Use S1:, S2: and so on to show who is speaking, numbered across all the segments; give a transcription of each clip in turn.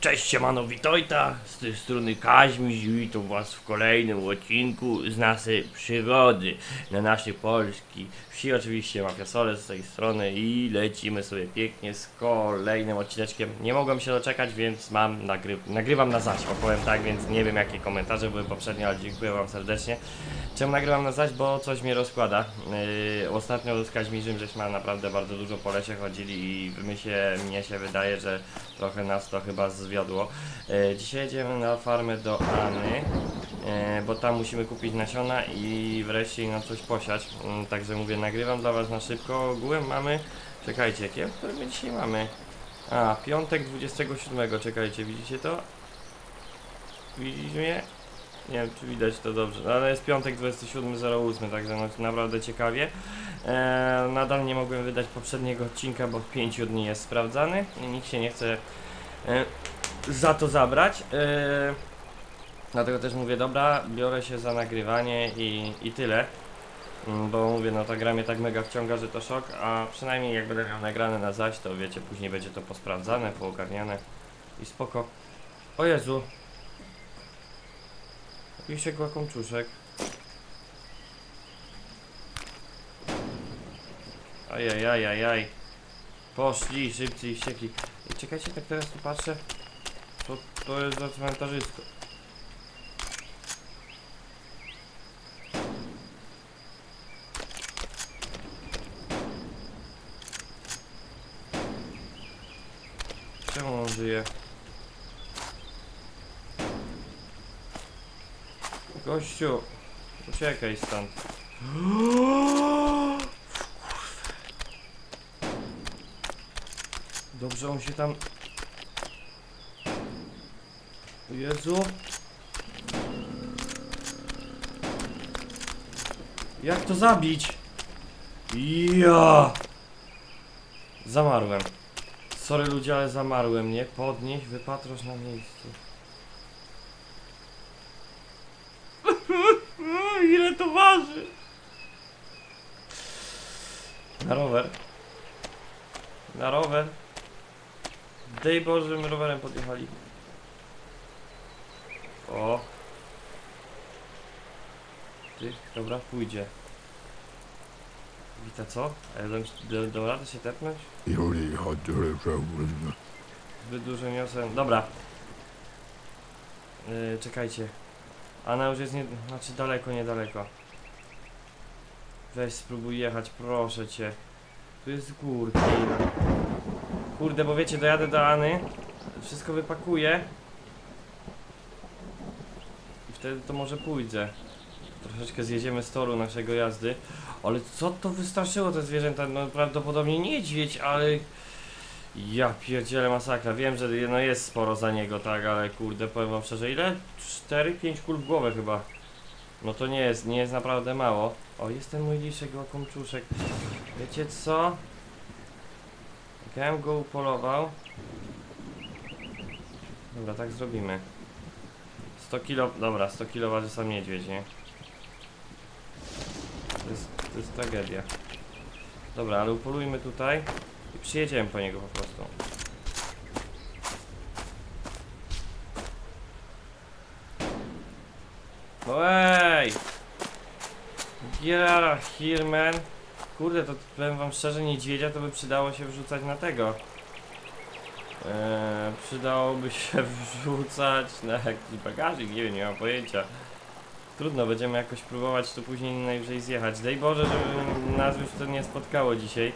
S1: Cześć, siemano, witojta, z tej strony Kaźmiś, witam was w kolejnym odcinku z naszej przygody na naszej Polski. Wsi oczywiście Mafiasole z tej strony i lecimy sobie pięknie z kolejnym odcineczkiem. Nie mogłem się doczekać, więc mam, nagry nagrywam na zaś, opowiem tak, więc nie wiem jakie komentarze były poprzednio, ale dziękuję wam serdecznie. Czemu nagrywam na zaś? Bo coś mnie rozkłada. Yy, ostatnio z Kaźmirzem żeśmy naprawdę bardzo dużo po lesie chodzili i my się, mnie się wydaje, że trochę nas to chyba zwiodło. Yy, dzisiaj jedziemy na farmę do Any, yy, bo tam musimy kupić nasiona i wreszcie na coś posiać. Yy, także mówię, nagrywam dla was na szybko. Ogółem mamy, czekajcie, jakie my dzisiaj mamy? A, piątek 27, czekajcie, widzicie to? Widzicie mnie? Nie wiem, czy widać to dobrze, ale jest piątek 27.08, także no, naprawdę ciekawie. E, nadal nie mogłem wydać poprzedniego odcinka, bo w 5 dni jest sprawdzany i nikt się nie chce e, za to zabrać. E, dlatego też mówię, dobra, biorę się za nagrywanie i, i tyle. Mm, Bo mówię, no ta gra mnie tak mega wciąga, że to szok, a przynajmniej jak będę miał nagrane na zaś, to wiecie, później będzie to posprawdzane, poogarniane i spoko. O Jezu, Piszek łakomczuszek. Ajajajajaj. Poszli, szybcy i wściekli. Ej, Czekajcie, tak teraz tu patrzę. To, to jest za cmentarzysko. Czemu on żyje? Gościu, uciekaj stąd. Dobrze, on się tam... Jezu. Jak to zabić? Ja. Zamarłem. Sorry ludzie, ale zamarłem, nie? Podnieś, wypatrosz na miejscu. Ile to waży? Na rower. Na rower. Boże, my rowerem podjechali. O. Ty, dobra, pójdzie. Wita co? A ja do, do rady się tepnąć?
S2: Juli, chodź,
S1: Zbyt dużo niosłem. Dobra. Yy, czekajcie. Ana już jest nie... Znaczy daleko, niedaleko. Weź spróbuj jechać, proszę cię. Tu jest górki. Kurde, bo wiecie, dojadę do Any. Wszystko wypakuję. I wtedy to może pójdę. Troszeczkę zjedziemy z toru naszego jazdy. Ale co to wystraszyło te zwierzęta? No prawdopodobnie niedźwiedź, ale... Ja pierdzielę masakra. Wiem, że no jest sporo za niego, tak, ale kurde, powiem wam szczerze, ile? 4-5 kul w głowę chyba. No to nie jest, nie jest naprawdę mało. O, jest ten mój liszek łakomczuszek. Wiecie co? Ja bym go upolował... Dobra, tak zrobimy. 100 kilo, dobra, 100 kilo waży sam niedźwiedź, nie? To jest, to jest tragedia. Dobra, ale upolujmy tutaj. I przyjedziemy po niego po prostu. No ej! Giera Hirman. Kurde, to powiem wam szczerze, niedźwiedzia to by przydało się wrzucać na tego. Eee, przydałoby się wrzucać na jakiś bagażnik, nie wiem, nie mam pojęcia. Trudno, będziemy jakoś próbować tu później najwyżej zjechać. Daj Boże, żeby nas już to nie spotkało dzisiaj.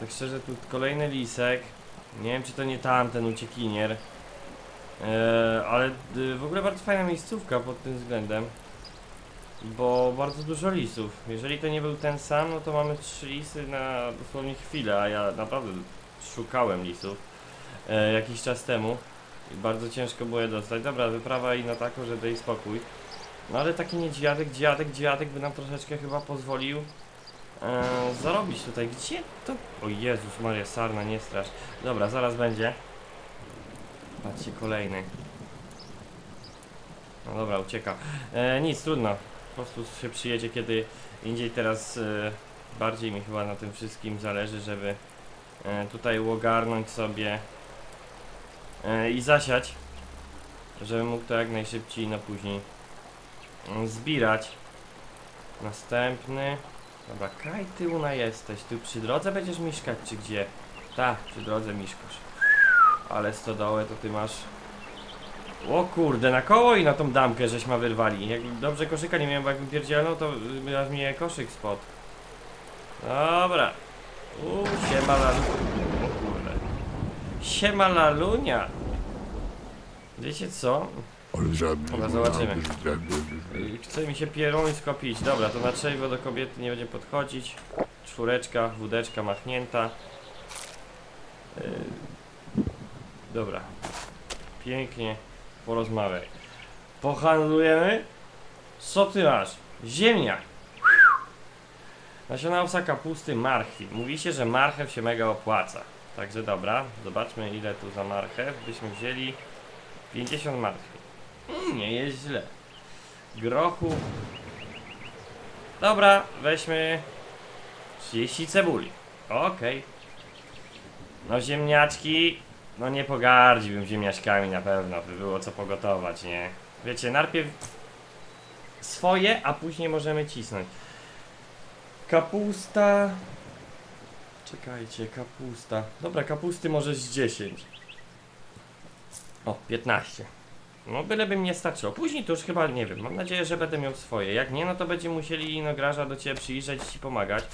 S1: Tak szczerze, tu kolejny lisek. Nie wiem, czy to nie tamten uciekinier. Eee, ale y, w ogóle bardzo fajna miejscówka pod tym względem. Bo bardzo dużo lisów. Jeżeli to nie był ten sam, no to mamy trzy lisy na dosłownie chwilę, a ja naprawdę szukałem lisów e, jakiś czas temu. I bardzo ciężko było je dostać. Dobra, wyprawa i na taką, że daj spokój. No ale taki niedźwiadek, dziadek, dziadek by nam troszeczkę chyba pozwolił e, zarobić tutaj. Gdzie to? O Jezus Maria, sarna, nie strasz. Dobra, zaraz będzie. Patrzcie, kolejny. No dobra, ucieka. E, nic, trudno. Prostu się przyjedzie kiedy indziej. Teraz e, bardziej mi chyba na tym wszystkim zależy, żeby e, tutaj ogarnąć sobie e, i zasiać, żebym mógł to jak najszybciej na później zbierać. Następny. Dobra, kaj ty una jesteś? Ty przy drodze będziesz mieszkać, czy gdzie? Tak, przy drodze mieszkasz. Ale stodołę to ty masz. O kurde, na koło i na tą damkę żeś ma wyrwali. Jak dobrze koszyka nie miałem, bo jakbym pierdzielnął, to aż mnie koszyk spod. Dobra. Uuu, siema lalu... O kurde. Siema lalunia. Wiecie co? Dobra, zobaczymy. Chce mi się pierońsko pić. Dobra, to na trzeźwo do kobiety nie będzie podchodzić. Czwóreczka, wódeczka machnięta. Yy, dobra. Pięknie porozmawiaj. Pohandlujemy? Co ty masz? Ziemniak. Nasiona owsa kapusty marchwi. Mówi się, że marchew się mega opłaca. Także dobra, zobaczmy ile tu za marchew. Byśmy wzięli 50 marchwi. Mm, nie jest źle. Grochu. Dobra, weźmy 30 cebuli. Okej. No ziemniaczki. No nie pogardziłbym ziemniaczkami na pewno, by było co pogotować, nie? Wiecie, najpierw swoje, a później możemy cisnąć. Kapusta. Czekajcie, kapusta. Dobra, kapusty może z 10. O, 15. No byleby mnie starczyło. Później to już chyba nie wiem. Mam nadzieję, że będę miał swoje. Jak nie, no to będzie musieli no graża do ciebie przyjrzeć i pomagać.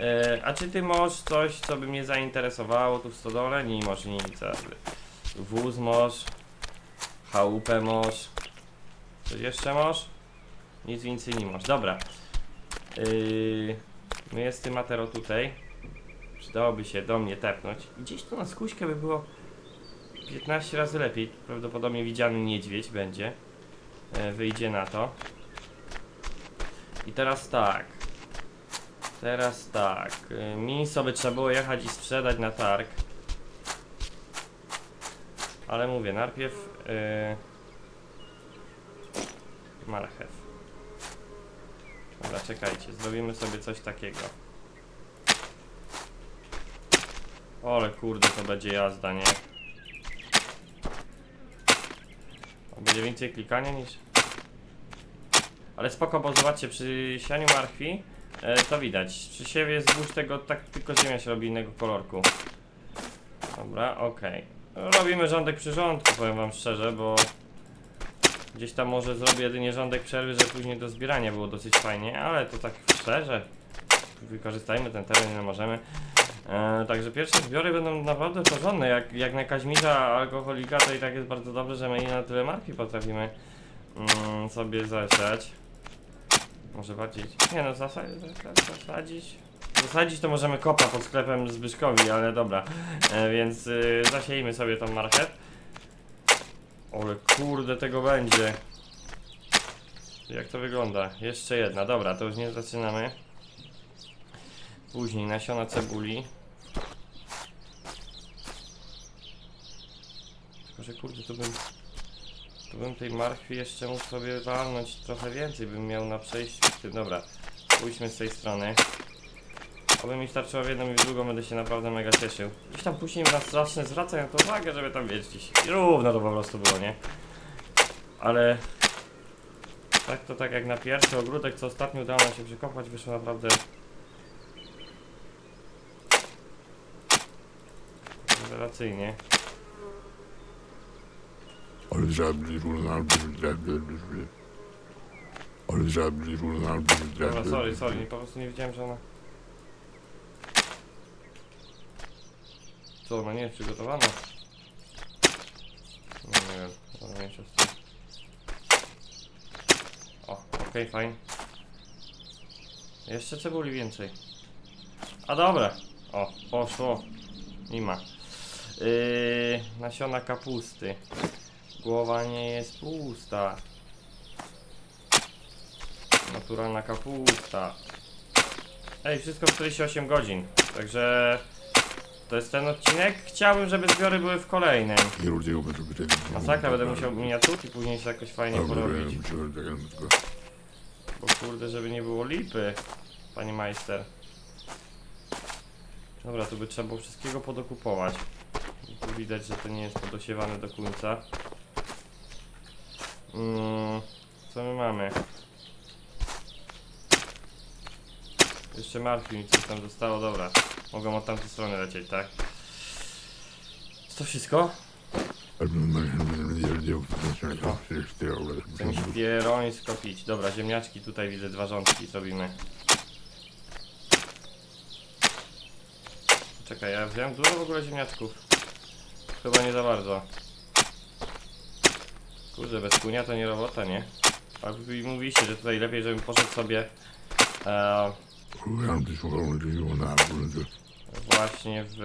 S1: E, a czy ty masz coś, co by mnie zainteresowało tu w stodole? Nie masz nic. Wóz masz. Chałupę masz. Coś jeszcze masz? Nic więcej nie masz. Dobra. Yy, my jest tym matero tutaj. Przydałoby się do mnie tepnąć. Gdzieś tu na skuśkę by było 15 razy lepiej. Prawdopodobnie widziany niedźwiedź będzie. E, wyjdzie na to. I teraz tak. Teraz tak. E, mięso by trzeba było jechać i sprzedać na targ. Ale mówię, najpierw e, marchew. Dobra, czekajcie, zrobimy sobie coś takiego. Ole kurde, to będzie jazda, nie? Będzie więcej klikania niż... Ale spoko, bo zobaczcie, przy sianiu marchwi e, to widać. Przy siewie zbóż tego tak tylko ziemia się robi innego kolorku. Dobra, okej. Robimy rządek przy rządku, powiem wam szczerze, bo gdzieś tam może zrobię jedynie rządek przerwy, żeby później do zbierania było dosyć fajnie, ale to tak szczerze. Wykorzystajmy ten teren ile możemy. E, także pierwsze zbiory będą naprawdę porządne. Jak, jak na Kaźmierza alkoholika, to i tak jest bardzo dobrze, że my na tyle marki potrafimy mm, sobie zasiać. Może bardziej. Nie no, zasa zasa- zasadzić. Zasadzić to możemy kopa pod sklepem Zbyszkowi, ale dobra. E, więc y, zasiejmy sobie tą marchew. Ale kurde tego będzie. Jak to wygląda? Jeszcze jedna, dobra, to już nie zaczynamy. Później nasiona cebuli. Tylko, że kurde, to bym... To bym tej marchwi jeszcze mógł sobie walnąć trochę więcej, bym miał na przejściu. Dobra, pójdźmy z tej strony. Oby mi starczyło w jedną i w drugą, będę się naprawdę mega cieszył. Gdzieś tam później nas zacznę zwracać na to uwagę, żeby tam wiesz, gdzieś równo to po prostu było, nie? Ale... Tak to tak jak na pierwszy ogródek, co ostatnio udało nam się przekopać, wyszło naprawdę rewelacyjnie. Dobra, sorry, sorry, nie, po prostu nie wiedziałem, że ona... Co, ona nie jest przygotowana? No nie wiem, mniejsza z tym. O, okej, fajnie. Jeszcze cebuli więcej. A dobra, o, poszło. Nie ma. Yy, nasiona kapusty. Głowa nie jest pusta. Naturalna kapusta. Ej, wszystko w 48 godzin. Także to jest ten odcinek. Chciałbym, żeby zbiory były w kolejnym. Masakra, będę musiał miniaturki później się jakoś fajnie porobić.
S2: tak
S1: Bo kurde, żeby nie było lipy, panie majster. Dobra, tu by trzeba było wszystkiego podokupować. I tu widać, że to nie jest podosiewane do końca. Mm, co my mamy? Jeszcze martwi mi coś tam zostało, dobra. Mogą od tamtej strony lecieć, tak? To wszystko? Chcę mi się pierońsko pić. Dobra, ziemniaczki tutaj widzę, dwa rządki zrobimy. Czekaj, ja wziąłem dużo w ogóle ziemniaczków. Chyba nie za bardzo. Kurde, bez kunia to nie robota, nie? A wy mówiliście, że tutaj lepiej, żebym poszedł sobie e, właśnie w...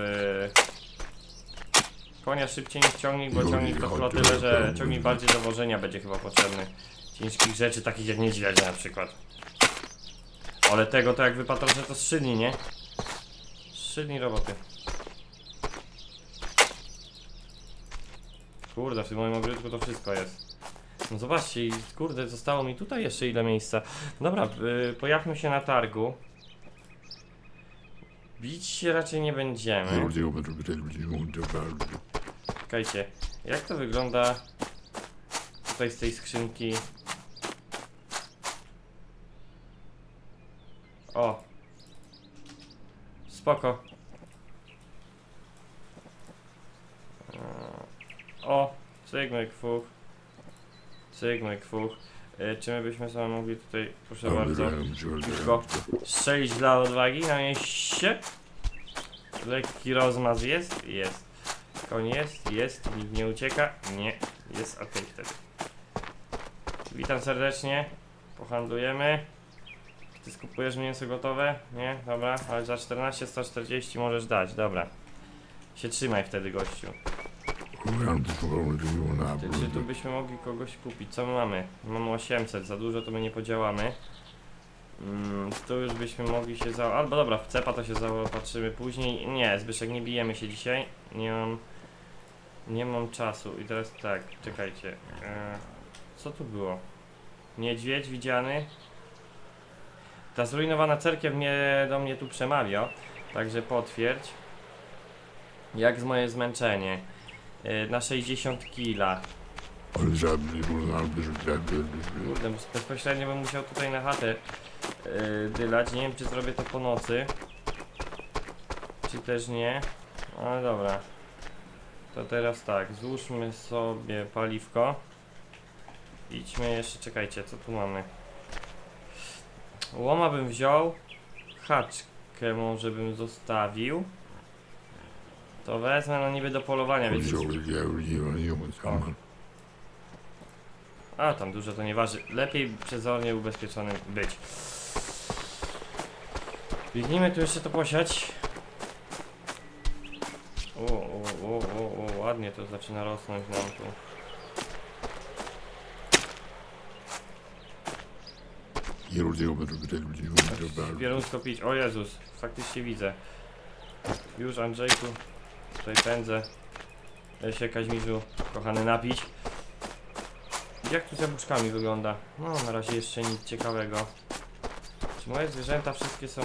S1: Konia szybciej niż ciągnik, bo ciągnik to chyba tyle, że ciągnik bardziej do wożenia będzie chyba potrzebny. Ciężkich rzeczy, takich jak niedźwiedzie na przykład. Ale tego to jak wypatrzę to szydni, nie? Szydni roboty. Kurde, w tym moim ogródku to wszystko jest. No zobaczcie, kurde, zostało mi tutaj jeszcze ile miejsca. Dobra, y, pojawmy się na targu. Bić się raczej nie będziemy. Czekajcie, jak to wygląda tutaj z tej skrzynki? O! Spoko. O! Cygmy kwuch. Cygmy kwuch. E, Czy my byśmy sobie mogli tutaj, proszę bardzo, strzelić dla odwagi na mieście? Lekki rozmaz jest? Jest. Koń jest? Jest. Nikt nie ucieka? Nie. Jest ok wtedy. Witam serdecznie. Pohandlujemy. Ty skupujesz mięso gotowe? Nie? Dobra, ale za 14 140 możesz dać, dobra. Się trzymaj wtedy gościu. Ty, czy tu byśmy mogli kogoś kupić? Co my mamy? Mamy 800, za dużo to my nie podziałamy. Mm, tu już byśmy mogli się za... Albo dobra, w cepa to się zaopatrzymy później. Nie, Zbyszek, nie bijemy się dzisiaj. Nie mam... Nie mam czasu. I teraz tak, czekajcie. E, co tu było? Niedźwiedź widziany. Ta zrujnowana cerkiew mnie, do mnie tu przemawia. Także potwierdź. Jak z moje zmęczenie. E, na 60 kila. Kurde, bezpośrednio bym musiał tutaj na chatę yy, dylać. Nie wiem, czy zrobię to po nocy. Czy też nie. Ale dobra. To teraz tak, złóżmy sobie paliwko. Idźmy jeszcze, czekajcie, co tu mamy? Łoma bym wziął. Haczkę może bym zostawił. To wezmę no niby do polowania, wiecie. A, tam dużo to nie waży. Lepiej przezornie ubezpieczonym być. Biegnijmy tu jeszcze to posiać. O, o, o, o, o, ładnie to zaczyna rosnąć nam tu. Pierunsko pić. O Jezus, faktycznie widzę. Już Andrzejku, tutaj pędzę. Ja się Kaźmirzu, kochany napić. Jak tu z jabłuszkami wygląda? No, na razie jeszcze nic ciekawego. Czy moje zwierzęta wszystkie są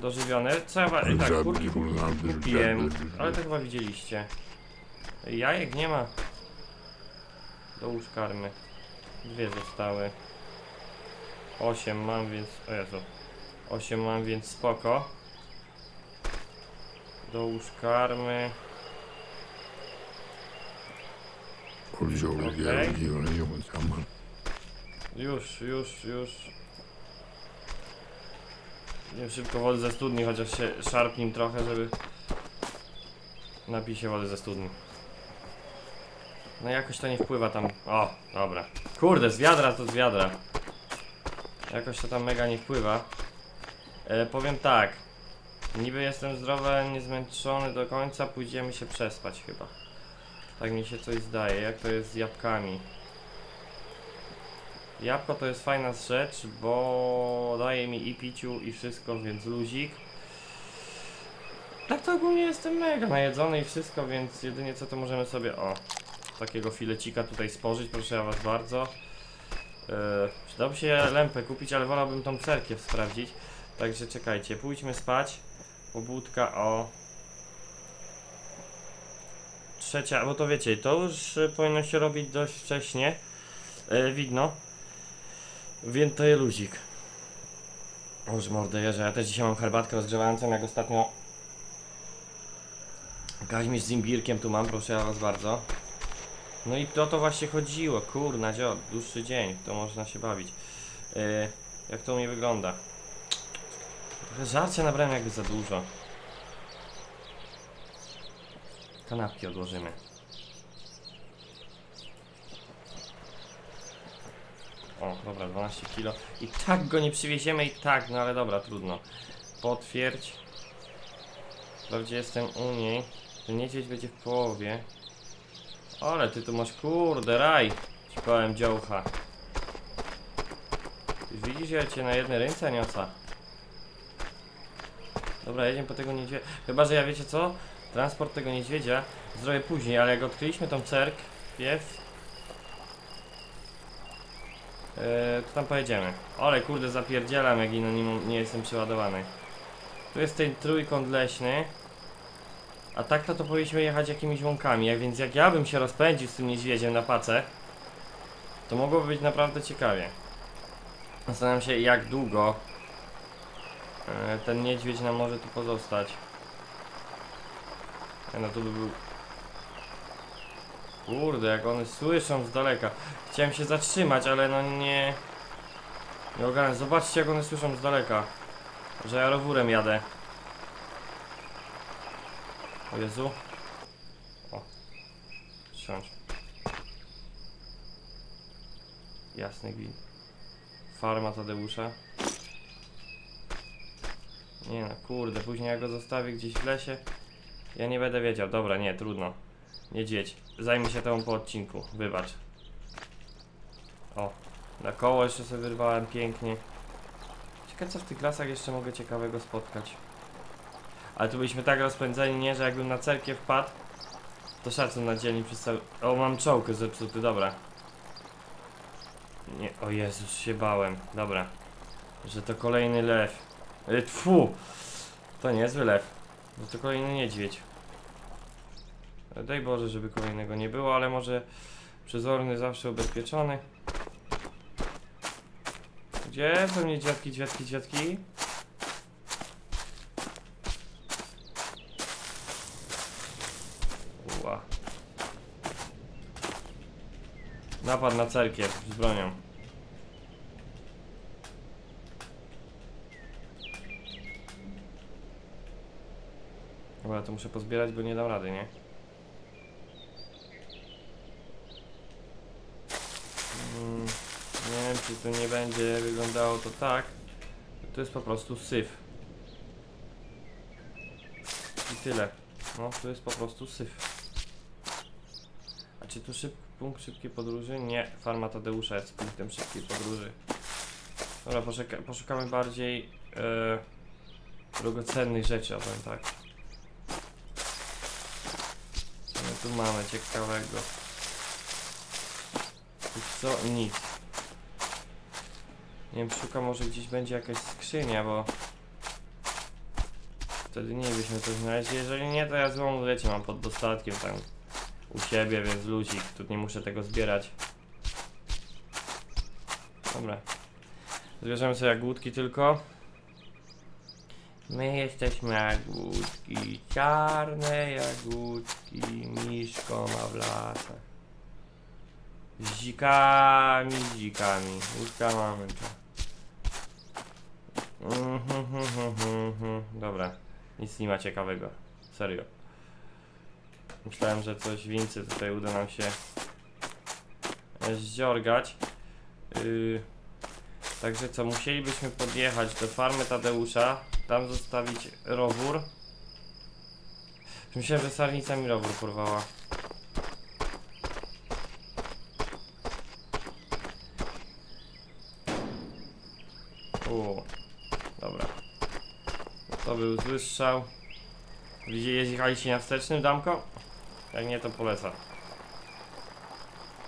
S1: dożywione? Co ja wa- tak, kurki kup- kupiłem, ale to chyba widzieliście. Jajek nie ma. Dołóż karmy. Dwie zostały. Osiem mam, więc... O Jezu. Osiem mam, więc spoko. Dołóż karmy. Już, już, już. Nie szybko wody ze studni, chociaż się szarpnim trochę, żeby napij się wody ze studni. No jakoś to nie wpływa tam. O, dobra. Kurde, z wiadra to z wiadra. Jakoś to tam mega nie wpływa. E, powiem tak. Niby jestem zdrowy, niezmęczony do końca, pójdziemy się przespać chyba. Tak mi się coś zdaje. Jak to jest z jabłkami? Jabłko to jest fajna rzecz, bo daje mi i piciu i wszystko, więc luzik. Tak to ogólnie jestem mega najedzony i wszystko, więc jedynie co to możemy sobie, o, takiego filecika tutaj spożyć, proszę ja was bardzo. Yy, przydałoby się lempę kupić, ale wolałbym tą cerkiew sprawdzić. Także czekajcie, pójdźmy spać. Pobudka o trzecia, bo to wiecie, to już e, powinno się robić dość wcześnie. E, widno. Więc to jest luzik. Już mordę że ja też dzisiaj mam herbatkę rozgrzewającą, jak ostatnio Kaźmierz z imbirkiem tu mam, proszę ja was bardzo. No i to to właśnie chodziło, kurna dziot, dłuższy dzień, to można się bawić. Yy, jak to u mnie wygląda? Trochę żarcia nabrałem jakby za dużo. Kanapki odłożymy. O, dobra, 12 kilo. I tak go nie przywieziemy i tak, no ale dobra, trudno. Potwierdź. Wprawdzie jestem u niej. Ten niedźwiedź będzie w połowie. Ale ty tu masz kurde raj. Ci powiem dziołcha. Widzisz, ja cię na jednej ręce niosę. Dobra, jedziemy po tego niedźwiedzia. Chyba, że ja wiecie co? Transport tego niedźwiedzia zrobię później, ale jak odkryliśmy tą cerk, pies, yy, to tam pojedziemy. Ale kurde, zapierdzielam, jak ino nie, nie jestem przeładowany. Tu jest ten trójkąt leśny. A tak to, to powinniśmy jechać jakimiś łąkami, jak więc jak ja bym się rozpędził z tym niedźwiedziem na pacę, to mogłoby być naprawdę ciekawie. Zastanawiam się jak długo e, ten niedźwiedź nam może tu pozostać. E, No tu by był... Kurde, jak one słyszą z daleka. Chciałem się zatrzymać, ale no nie... Nie ogarnę. Zobaczcie jak one słyszą z daleka. Że ja rowerem jadę. O Jezu. O. Siądź. Jasny gwint. Farma Tadeusza. Nie no, kurde, później jak go zostawię gdzieś w lesie. Ja nie będę wiedział. Dobra, nie, trudno. Niedźwiedź. Zajmij się temu po odcinku. Wybacz. O. Na koło jeszcze sobie wyrwałem pięknie. Ciekawe co w tych lasach jeszcze mogę ciekawego spotkać. Ale tu byliśmy tak rozpędzeni, nie, że jakbym na cerkie wpadł, to szacun na dzielni przez cały... O, mam czołkę zepsuty, dobra. Nie, o Jezus, się bałem, dobra. Że to kolejny lew. E, tfu! To niezły lew. Że to kolejny niedźwiedź. E, Daj Boże, żeby kolejnego nie było, ale może przezorny zawsze ubezpieczony. Gdzie są niedźwiadki, dziadki, dziadki? Ła. Napad na cerkiew z bronią. Dobra, to muszę pozbierać, bo nie dam rady, nie? Mm, nie wiem, czy to nie będzie wyglądało to tak. To jest po prostu syf. I tyle. No, to jest po prostu syf. A czy tu szyb, punkt szybkiej podróży? Nie, farma Tadeusza jest punktem szybkiej podróży. Dobra, poszukamy bardziej e, drogocennych rzeczy, opowiem tak. Co my tu mamy ciekawego? Tu co? Nic. Nie wiem, szukam, może gdzieś będzie jakaś skrzynia, bo wtedy nie byśmy to znaleźli. Jeżeli nie, to ja złą wiecie, mam pod dostatkiem tam u siebie, więc luzik, tu nie muszę tego zbierać. Dobra. Zbierzemy sobie jagódki tylko. My jesteśmy jagódki, czarne jagódki, miszko ma w lasach. Z dzikami, z dzikami, łódka mamy. Mhm. Dobra, nic nie ma ciekawego, serio. Myślałem, że coś więcej tutaj uda nam się zdziorgać. Yy, także co, musielibyśmy podjechać do farmy Tadeusza, tam zostawić rowór. Myślałem, że sarnica mi rowór porwała. Dobra. To był zły strzał. Jechaliście na wstecznym, damko? Jak nie, to polecam.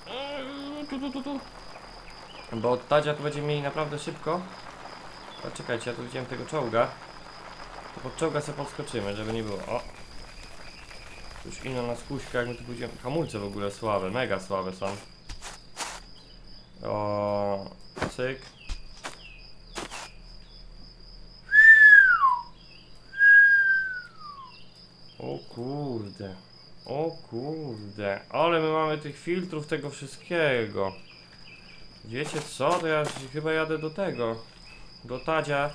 S1: Eee, Tu, tu, tu, tu. Bo od Tadzia tu będziemy mieli naprawdę szybko. A czekajcie, ja tu widziałem tego czołga. To pod czołga sobie podskoczymy, żeby nie było. O! Już ino na skuśka, jak my tu pójdziemy. Hamulce w ogóle słabe, mega słabe są. O, cyk. O kurde. O kurde. Ale my mamy tych filtrów, tego wszystkiego. Wiecie co? To ja chyba jadę do tego. Do Tadzia.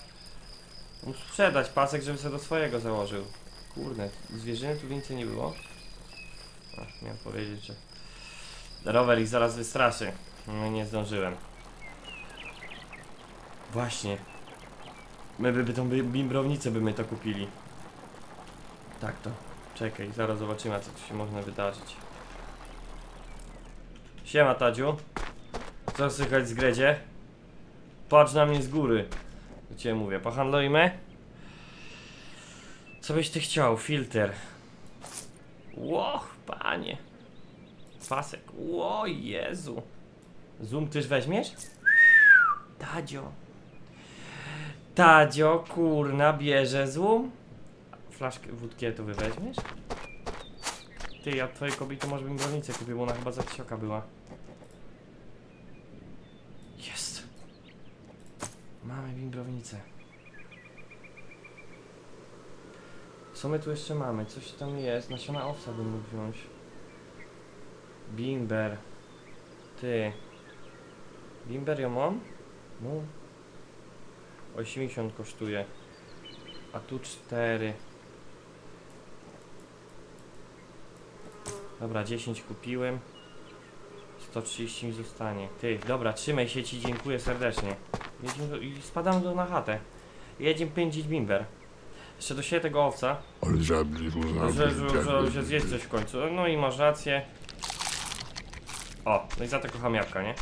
S1: Muszę sprzedać pasek, żeby sobie do swojego założył. Kurde, zwierzyny tu więcej nie było. Ach, miałem powiedzieć, że rower ich zaraz wystraszy. No nie zdążyłem. Właśnie. My by, by tą bi- bimbrownicę by my to kupili. Tak to. Czekaj, zaraz zobaczymy co tu się można wydarzyć. Siema Tadziu. Co słychać z Gredzie? Patrz na mnie z góry. Ciebie mówię. Pohandlujmy? Co byś ty chciał? Filtr. Łoch, panie. Pasek. Ło, Jezu. Zoom też weźmiesz? Tadzio. Tadzio, kurna, bierze zoom. Flaszkę wódki to wy weźmiesz? Ty, ja twojej kobiety może bym brownicę kupił, bo ona chyba za tysioka była. Jest. Mamy bimbrownicę. Co my tu jeszcze mamy? Coś tam jest. Nasiona owca bym mógł wziąć. Bimber. Ty. Bimber ją mam? No. 80 kosztuje. A tu 4. Dobra, 10 kupiłem. 130 mi zostanie. Ty, dobra, trzymaj się ci, dziękuję serdecznie. Jedziemy i spadamy do, na chatę. Jedziemy pędzić bimber. Jeszcze do siebie tego owca.
S2: Ale żabli.
S1: Że, że, że, że zjeść coś w końcu. No i masz rację. O, no i za to kocham jabłka, nie?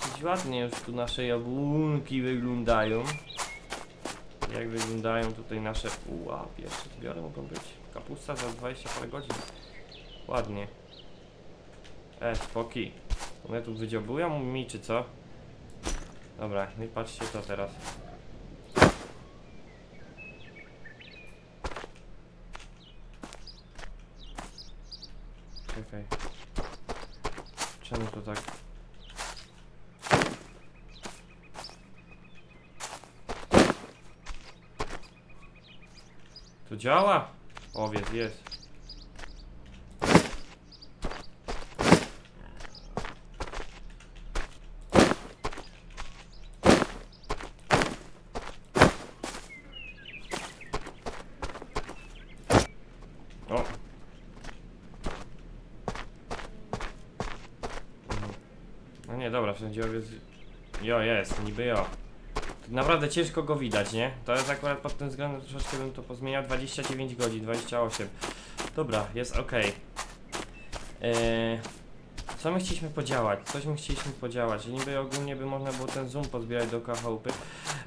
S1: Dosyć ładnie już tu nasze jabłunki wyglądają. Jak wyglądają tutaj nasze... Uła, pierwsze zbiory mogą być. Kapusta za 20 parę godzin. Ładnie. E, spoki. One tu wydziobują mi, czy co? Dobra, no i patrzcie to teraz. Czekaj. Czemu to tak? To działa? Owiec jest. O, Mhm. Sędziowiec... Jo, jest, niby jo. Naprawdę ciężko go widać, nie? To jest akurat pod tym względem troszeczkę bym to pozmieniał. 29 godzin, 28. Dobra, jest ok. Eee, co my chcieliśmy podziałać? Coś my chcieliśmy podziałać. Niby ogólnie by można było ten zoom pozbierać do chałupy,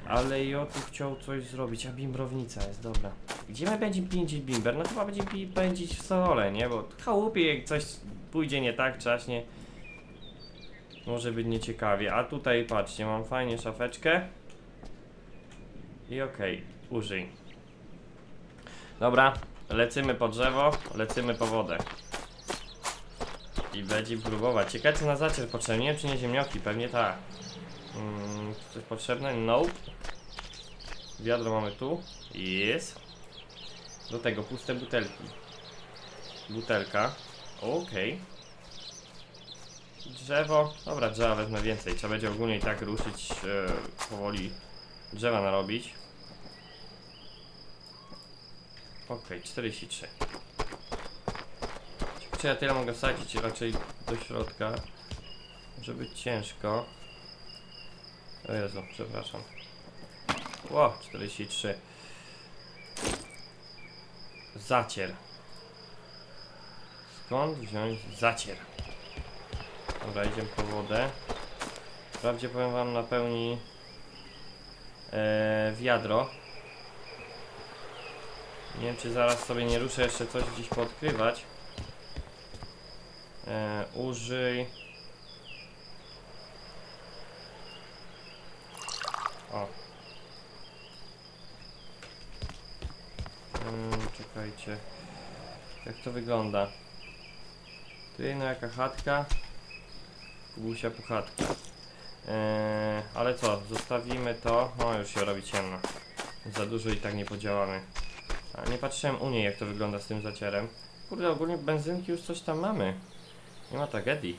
S1: ale jo tu chciał coś zrobić. A bimbrownica jest, dobra. Gdzie my będziemy pędzić bimber? No chyba będziemy pędzić w Soole, nie? Bo chałupie jak coś pójdzie nie tak, czaśnie. Może być nieciekawie. A tutaj patrzcie, mam fajnie szafeczkę. I okej, użyj. Dobra, lecimy po drzewo, lecimy po wodę. I będzie próbować. Ciekawe co na zacier potrzebne, nie wiem czy nie ziemnioki, pewnie tak. Mm, coś potrzebne? Nope. Wiadro mamy tu. Jest. Do tego puste butelki. Butelka. Okej. Drzewo. Dobra, drzewa wezmę więcej. Trzeba będzie ogólnie i tak ruszyć e, powoli drzewa narobić. Okej, 43. Czy ja tyle mogę wsadzić raczej do środka? Może być ciężko. O Jezu, przepraszam. Ło, 43. Zacier. Skąd wziąć zacier? Dobra, idziemy po wodę. Wprawdzie powiem wam napełni e, wiadro. Nie wiem czy zaraz sobie nie ruszę jeszcze coś gdzieś poodkrywać. E, użyj. O. Mm, czekaj. Czekajcie. Jak to wygląda? Tu jedna jaka chatka. Kubusia puchatka. Eee, ale co, zostawimy to. O, już się robi ciemno. Za dużo i tak nie podziałamy. A nie patrzyłem u niej jak to wygląda z tym zacierem. Kurde, ogólnie benzynki już coś tam mamy. Nie ma tragedii.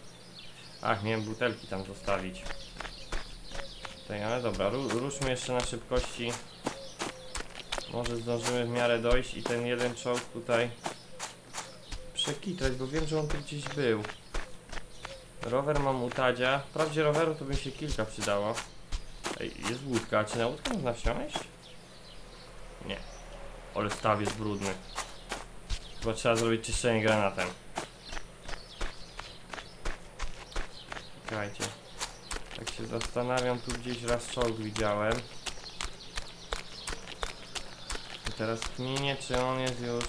S1: Ach, miałem butelki tam zostawić. Tutaj, ale dobra, ru ruszmy jeszcze na szybkości. Może zdążymy w miarę dojść i ten jeden czołg tutaj przekitrać, bo wiem, że on tu gdzieś był. Rower mam u Tadzia. Wprawdzie roweru to by mi się kilka przydało. Ej, jest łódka. Czy na łódkę można wsiąść? Nie. Ale staw jest brudny. Chyba trzeba zrobić czyszczenie granatem. Czekajcie. Tak się zastanawiam, tu gdzieś raz czołg widziałem. I teraz kminie, czy on jest już...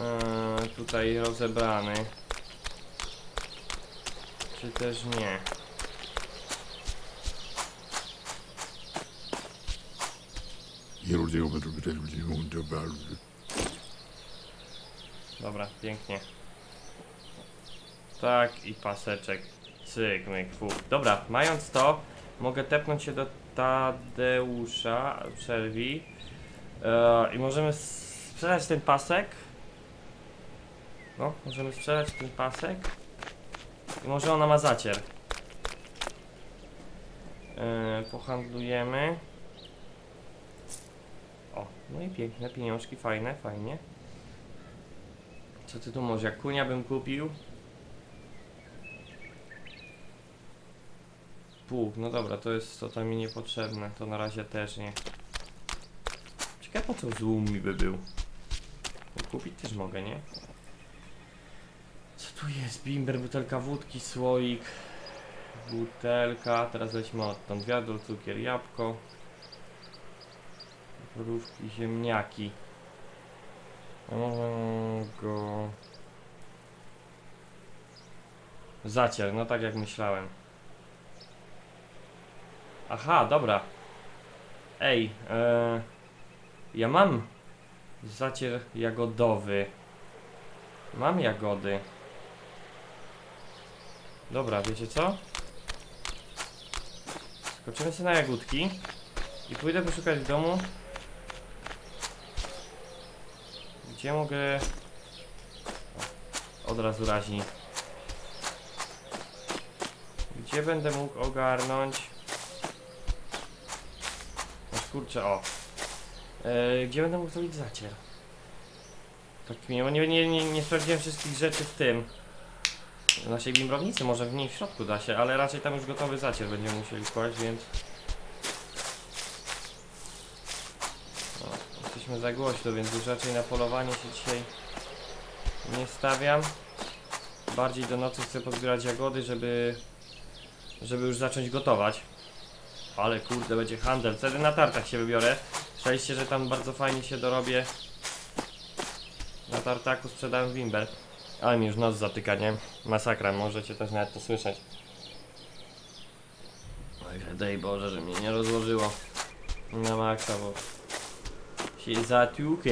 S1: Eee, tutaj rozebrany. Czy też nie? Dobra, pięknie. Tak, i paseczek. Cyk, myk, fu. Dobra, mając to, mogę tepnąć się do Tadeusza, przerwi. E, I możemy sprzedać ten pasek. No, możemy sprzedać ten pasek. I może ona ma zacier. E, pohandlujemy. O, no i piękne pieniążki, fajne, fajnie. Co ty tu może? Jak kunia bym kupił? Pług, no dobra, to jest to tam mi niepotrzebne, to na razie też nie. Ciekawe po co złom mi by był. Kupić też mogę, nie? Co tu jest? Bimber, butelka wódki, słoik. Butelka, teraz weźmy odtąd wiadro, cukier, jabłko. Borówki, ziemniaki. O, go. Zacier, no tak jak myślałem. Aha, dobra. Ej, e, ja mam zacier jagodowy. Mam jagody. Dobra, wiecie co? Skoczymy sobie na jagódki i pójdę poszukać w domu Gdzie mogę... Od razu razi. Gdzie będę mógł ogarnąć... No kurczę, o. E, gdzie będę mógł zrobić zacier? Tak nie, nie, nie, nie sprawdziłem wszystkich rzeczy w tym. Naszej bimbrownicy, może w niej w środku da się, ale raczej tam już gotowy zacier będziemy musieli kłaść, więc... Jesteśmy za głośno, więc już raczej na polowanie się dzisiaj nie stawiam. Bardziej do nocy chcę pozbierać jagody, żeby żeby już zacząć gotować. Ale kurde, będzie handel. Wtedy na tartach się wybiorę. Szczęście, że tam bardzo fajnie się dorobię. Na tartaku sprzedałem bimber. Ale mi już nos zatyka, nie? Masakra, możecie też nawet to słyszeć. Oj, daj Boże, że mnie nie rozłożyło. Na maksa, bo się zatiukę.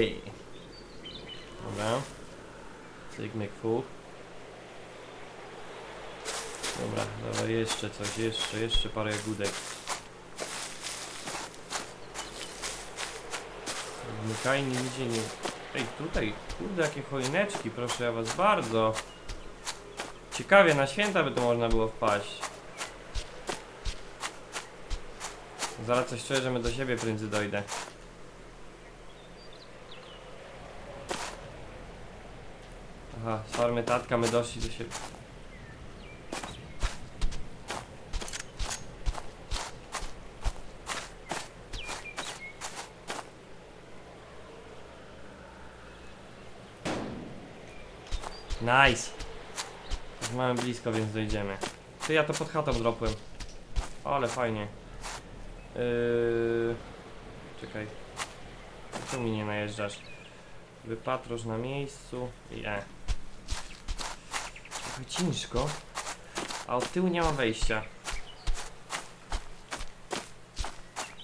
S1: Dobra. Cyk, fuch. Dobra, dobra, jeszcze coś, jeszcze, jeszcze parę jagódek. Wnikajni nigdzie nie... Ej, tutaj, kurde, jakie choineczki, proszę ja was bardzo. Ciekawie, na święta by to można było wpaść. Zaraz coś czuję, że my do siebie prędzej dojdę. Aha, z farmy tatka my doszli do siebie. Nice. Mamy blisko, więc dojdziemy. Ty, ja to pod chatą dropłem. Ale fajnie. Yy... Czekaj. Tu mi nie najeżdżasz. Wypatrosz na miejscu i e. Trochę ciężko. A od tyłu nie ma wejścia.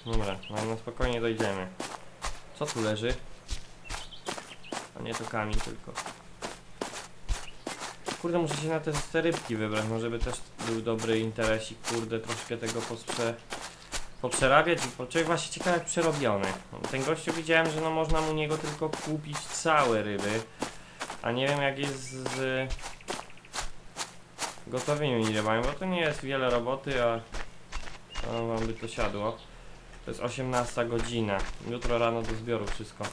S1: Dobra, no, no spokojnie dojdziemy. Co tu leży? A nie to kamień tylko. Kurde, muszę się na te, rybki wybrać, może by też był dobry interesik, kurde, troszkę tego posprze... poprzerabiać i poczekaj, właśnie ciekawe jak przerobiony. Ten gościu widziałem, że no można mu niego tylko kupić całe ryby, a nie wiem jak jest z gotowymi rybami, bo to nie jest wiele roboty, a, a wam by to siadło. To jest 18 godzina. Jutro rano do zbioru wszystko.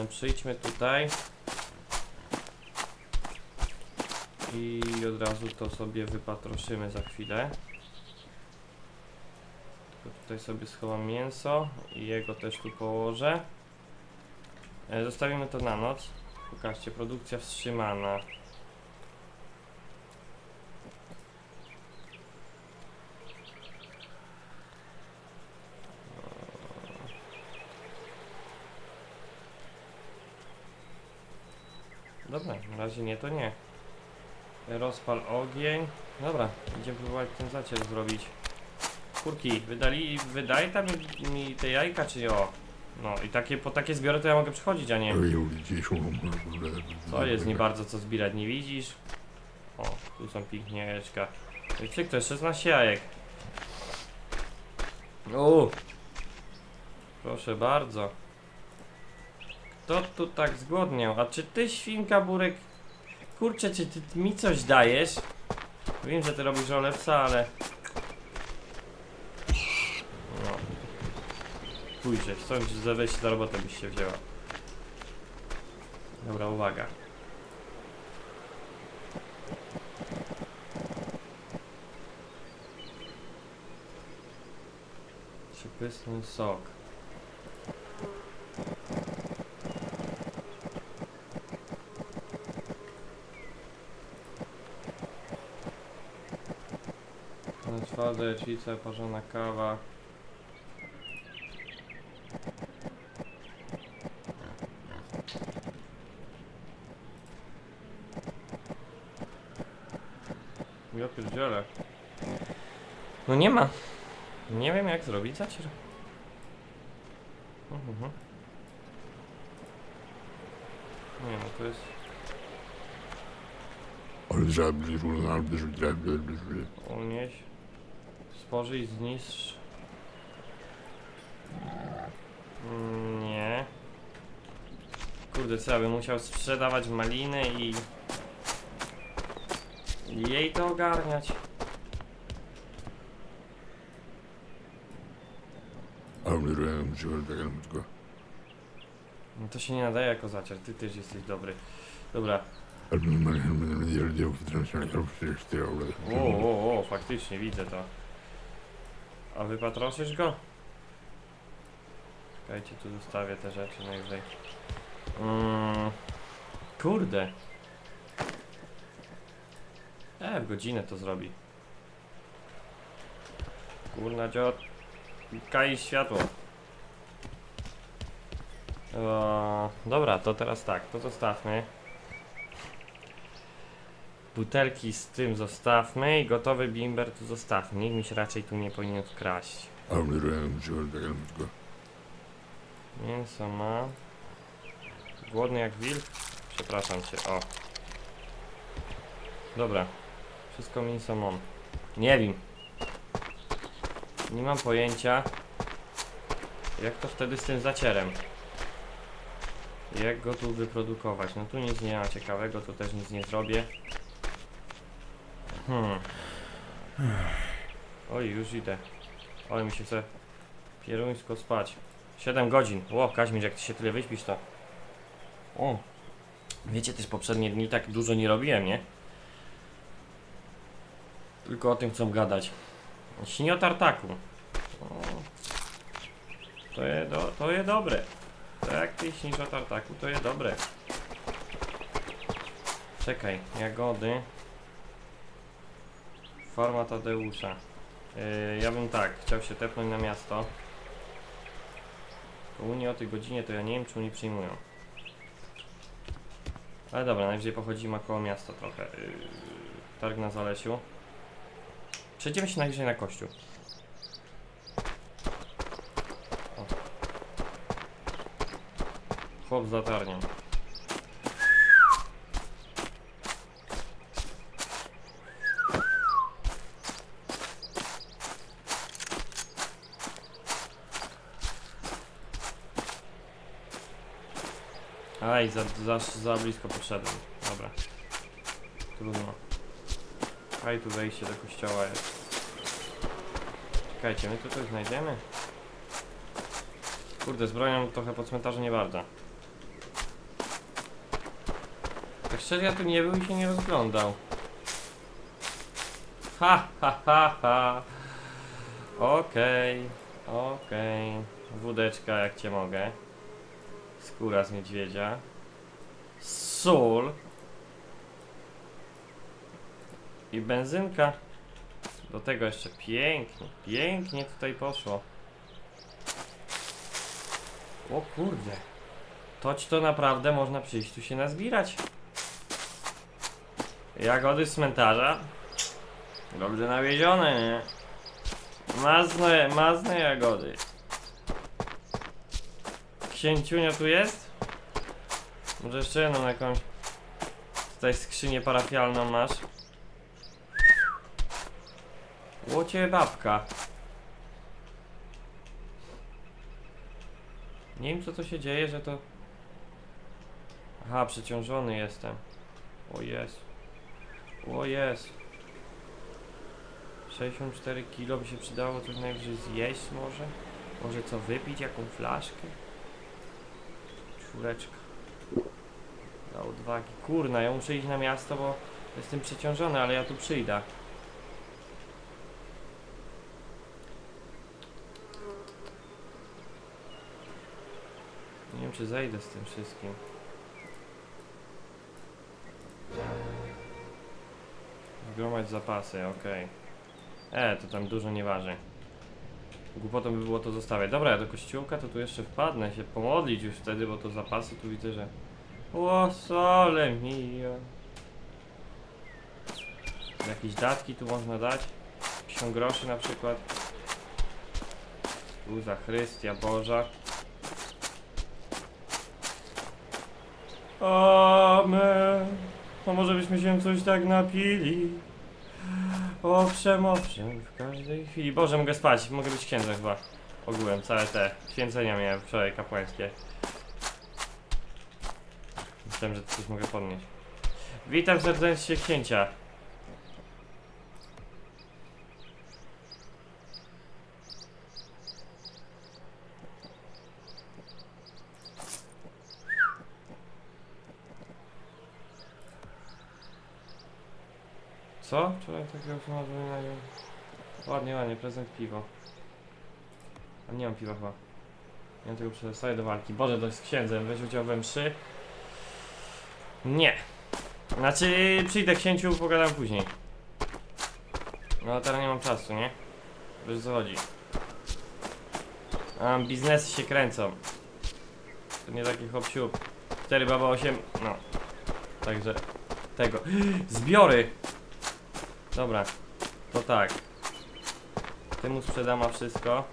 S1: Yy, przyjdźmy tutaj. I od razu to sobie wypatroszymy za chwilę. Tylko tutaj sobie schowam mięso i jego też tu położę. E, Zostawimy to na noc. Pokażcie, produkcja wstrzymana. Dobra, na razie nie, to nie. Rozpal ogień. Dobra, idziemy próbować ten zacier zrobić. Kurki, wydali, wydaj tam mi, mi te jajka, czy o? No i takie, po takie zbiory to ja mogę przychodzić, a nie. Co jest nie bardzo co zbierać, nie widzisz? O, tu są pięknie jajeczka. Cyk, to jest 16 jajek. U. Proszę bardzo. Kto tu tak zgłodniał? A czy ty, świnka Burek... Kurczę, czy ty mi coś dajesz? Wiem, że ty robisz rolę psa, ale... No. Pójdzie, sądzisz, że wejść za robotę byś się wzięła. Dobra, uwaga. Przepysny sok. Jajcice, parzona kawa. Ja pierdzielę. No nie ma. Nie wiem jak zrobić zacier. Mhm. Nie no, to jest...
S2: Ale
S1: Unieś. Spożyj, zniszcz. Mm, Nie. Kurde, co ja bym musiał sprzedawać maliny i... i jej to ogarniać. No to się nie nadaje jako zacier, ty też jesteś dobry. Dobra. O, o, o, faktycznie widzę to. A wypatroszysz go? Czekajcie, tu zostawię te rzeczy najwyżej. Mm, kurde. E, w godzinę to zrobi. Kurna dziot. Kaj światło. O, dobra, to teraz tak, to zostawmy. Butelki z tym zostawmy i gotowy bimber tu zostawmy. Nikt mi się raczej tu nie powinien wkraść. Mięso ma. Głodny jak wilk? Przepraszam cię, o. Dobra. Wszystko mięso mam. Nie wiem. Nie mam pojęcia. Jak to wtedy z tym zacierem? Jak go tu wyprodukować? No tu nic nie ma ciekawego, tu też nic nie zrobię. Hmm. Oj, już idę. Oj, mi się chce pieruńsko spać. 7 godzin. Ło, Kaźmierz, jak ty się tyle wyśpisz, to... O. Wiecie, też poprzednie dni tak dużo nie robiłem, nie? Tylko o tym chcą gadać. Śni o tartaku. O. To jest do, to jest dobre. To jak ty śnisz o tartaku, to jest dobre. Czekaj, jagody. Forma Tadeusza. Yy, ja bym tak, chciał się tepnąć na miasto. U Unii o tej godzinie to ja nie wiem, czy oni przyjmują. Ale dobra, najwyżej pochodzimy koło miasta trochę. Yy, targ na Zalesiu. Przejdziemy się najwyżej na kościół. O. Chłop z latarnią. Aj, za, za, za blisko poszedłem. Dobra. Trudno. Aj, tu wejście do kościoła jest. Czekajcie, my tu coś znajdziemy? Kurde, z bronią trochę po cmentarzu nie bardzo. Tak szczerze, ja tu nie był i się nie rozglądał. Ha, ha, ha, ha. Okej, okej. Wódeczka, jak cię mogę. Skóra z niedźwiedzia. Sól. I benzynka. Do tego jeszcze pięknie, pięknie tutaj poszło. O kurde. Toć to naprawdę można przyjść tu się nazbierać. Jagody z cmentarza. Dobrze nawiezione, nie? Mazne, mazne jagody. Księciunio tu jest? Może jeszcze jedną jakąś tutaj skrzynię parafialną masz? Łocie babka. Nie wiem co to się dzieje, że to... Aha, przeciążony jestem. O jest. O jest. 64 kilo by się przydało coś najwyżej zjeść może? Może co wypić, jaką flaszkę? Czwóreczka. Dla odwagi. Kurna, ja muszę iść na miasto, bo jestem przeciążony, ale ja tu przyjdę. Nie wiem, czy zejdę z tym wszystkim. Zgromadź zapasy, okej. E, to tam dużo nie waży. Głupotą by było to zostawiać. Dobra, ja do kościółka to tu jeszcze wpadnę się pomodlić już wtedy, bo to zapasy tu widzę, że... O, sole mio. Jakieś datki tu można dać? 50 groszy na przykład. Tu za Chrystia Boża. Amen. A może byśmy się coś tak napili? Owszem, owszem, w każdej chwili. Boże, mogę spać, mogę być księdzem chyba. Ogółem, całe te święcenia miałem wczoraj kapłańskie. Myślałem, że coś mogę podnieść. Witam serdecznie księcia. Co? Wczoraj takiego znalazłem na nią. Ładnie, ładnie, prezent piwo. A nie mam piwa chyba. Nie mam tego przedstawię do walki. Boże, to jest księdzem, weź udział we mszy. Nie. Znaczy, przyjdę księciu, pogadam później. No, teraz nie mam czasu, nie? Wiesz co chodzi. A biznesy się kręcą. To nie taki hop siup. 4 baba 8, no. Także tego. Zbiory! Dobra, to tak. Temu sprzedam a wszystko.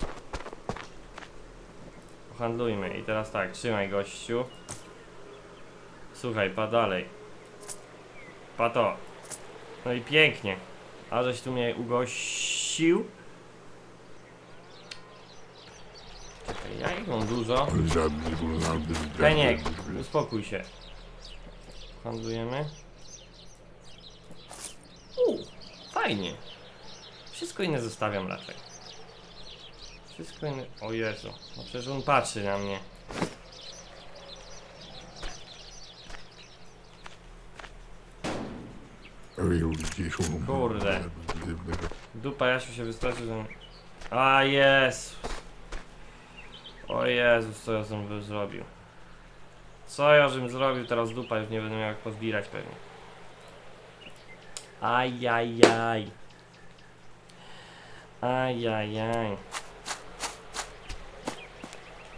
S1: Pohandlujmy. I teraz tak, trzymaj gościu. Słuchaj, pa dalej. Pa to. No i pięknie. A żeś tu mnie ugościł. Czekaj, ja ich mam dużo. Peniek, uspokój się. Handlujemy. U, fajnie. Wszystko inne zostawiam raczej. Wszystko inne. O Jezu, no przecież on patrzy na mnie. Kurde. Dupa Jasiu się wystraszy, że... A Jezus. O Jezus, co ja bym zrobił. Co ja żebym zrobił, teraz dupa już nie będę miał jak pozbierać pewnie. Ajajaj. Ajajaj.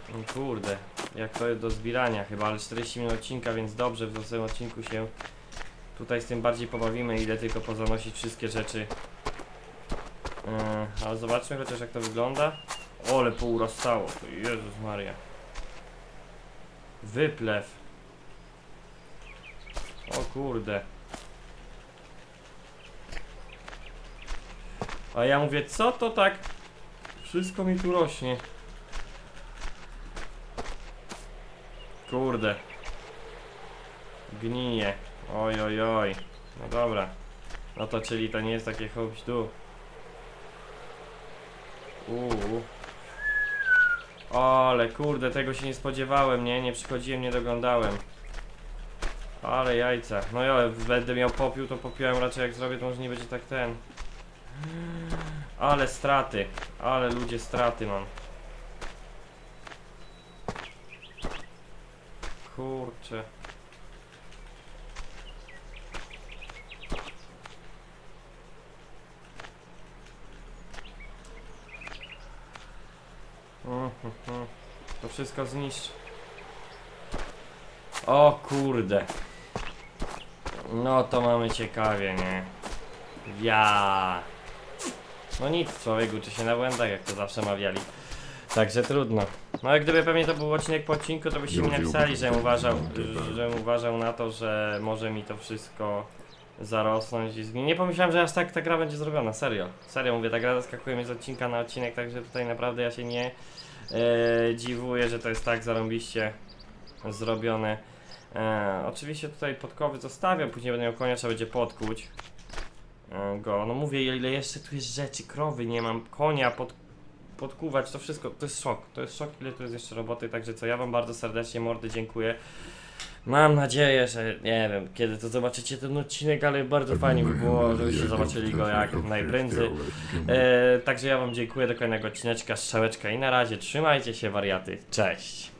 S1: No Kurde, jak to jest do zbierania chyba, ale 40 minut odcinka, więc dobrze w następnym odcinku się tutaj z tym bardziej pobawimy, ile tylko pozanosić wszystkie rzeczy. Yy, ale zobaczmy chociaż jak to wygląda. Ole pół rozstało, to Jezus Maria. Wyplew. O kurde. A ja mówię, co to tak? Wszystko mi tu rośnie. Kurde. Gnije. Oj, oj, oj. No dobra. No to czyli to nie jest takie hopś tu. Uuu. Ale kurde, tego się nie spodziewałem, nie? Nie przychodziłem, nie doglądałem. Ale jajca. No ja będę miał popiół, to popiłem raczej jak zrobię, to może nie będzie tak ten. Ale straty. Ale ludzie straty mam. Kurczę. Wszystko zniszcz. O kurde. No to mamy ciekawie, nie? Ja. No nic, człowiek uczy się na błędach, jak to zawsze mawiali. Także trudno. No jak gdyby pewnie to był odcinek po odcinku, to byście mi napisali, że uważał, że uważał na to, że może mi to wszystko zarosnąć i zginie. Nie pomyślałem, że aż tak ta gra będzie zrobiona, serio. Serio mówię, ta gra zaskakuje mnie z odcinka na odcinek, także tutaj naprawdę ja się nie e, dziwuję, że to jest tak zarąbiście zrobione. E, oczywiście tutaj podkowy zostawiam, później będę miał konia, trzeba będzie podkuć e, go. No mówię, ile jeszcze tu jest rzeczy, krowy nie mam, konia pod, podkuwać, to wszystko, to jest szok, to jest szok, ile tu jest jeszcze roboty, także co, ja wam bardzo serdecznie, mordy, dziękuję. Mam nadzieję, że nie wiem, kiedy to zobaczycie ten odcinek, ale bardzo fajnie by było, żebyście zobaczyli go jak najprędzej. E, także ja wam dziękuję, do kolejnego odcineczka, strzałeczka i na razie, trzymajcie się wariaty, cześć!